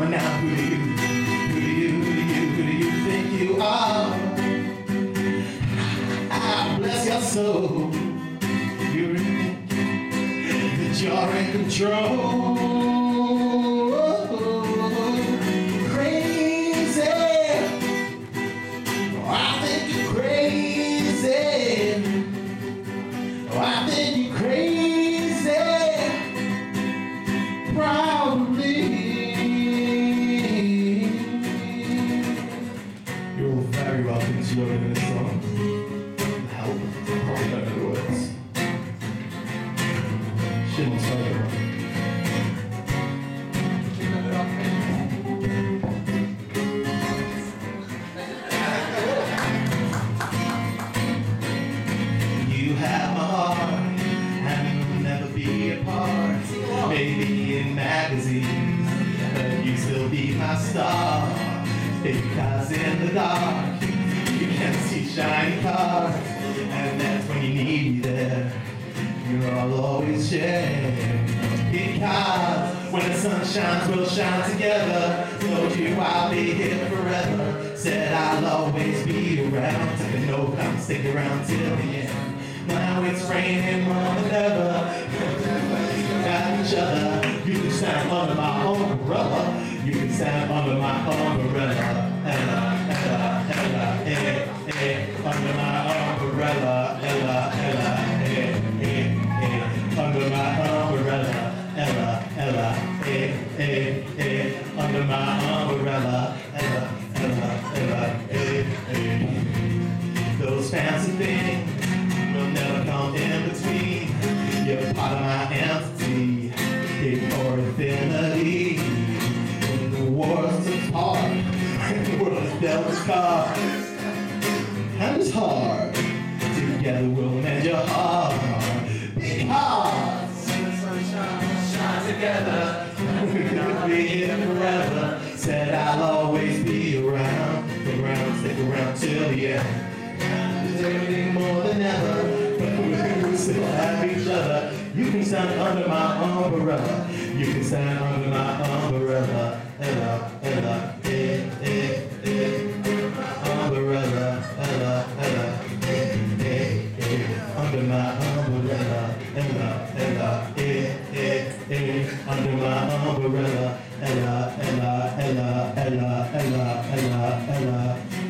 Come on now, who do you, who do you, who do you, who do you think you are? Ah, bless your soul. You're in, that you're in control. Maybe in magazines, but you still be my star. Because in the dark, you can see shiny cars, and that's when you need me there. You're all always share. Because when the sun shines, we'll shine together. Told you I'll be here forever. Said I'll always be around. Note, I'm stick around till the end. Now it's raining more than ever. Got each other. You can stand under my umbrella. You can stand under my umbrella. Ella, Ella, Ella, eh, eh, under my umbrella. Ella, Ella, eh, eh, eh, under my umbrella. Ella, Ella, eh, eh, eh, under my umbrella. Ella, Ella, Ella, eh, eh. Those fancy things my entity, big or infinity. When the war's apart, when the world dealt its cards, and it's hard. Together we'll mend your heart. Big hearts. Shine together. Be here forever. Said I'll always be around. Stick around, stick around till the end. There's everything more than ever. But we still other. You can stand under my umbrella. You can stand under my umbrella. Ella, Ella, eh, eh, eh. Umbrella, Ella, Ella, eh, eh, eh. Under my umbrella. Ella, Ella, eh, eh, eh. Under my umbrella. Ella, Ella, Ella, Ella, Ella, Ella, Ella.